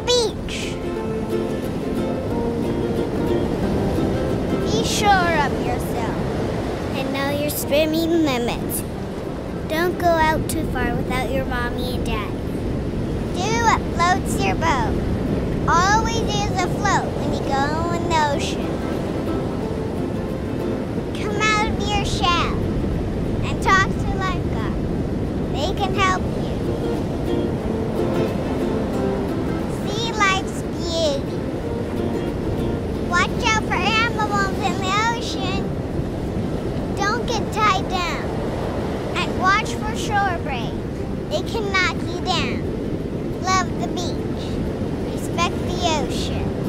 the beach. Be sure of yourself and know your swimming limits. Don't go out too far without your mommy and daddy. Do what floats your boat. Always use a float when you go in the ocean. Come out of your shell and talk to lifeguard. They can help you. Shorebreak. They can knock you down. Love the beach. Respect the ocean.